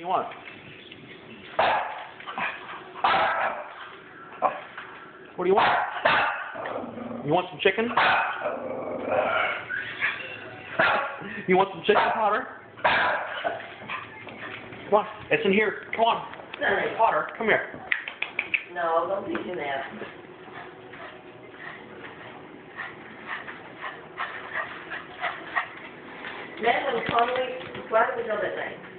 you want? What do you want? You want some chicken? You want some chicken powder? Come on, it's in here. Come on. Hey, Potter, come here. No, don't teach him that. Madeline Conley, why to we know that night.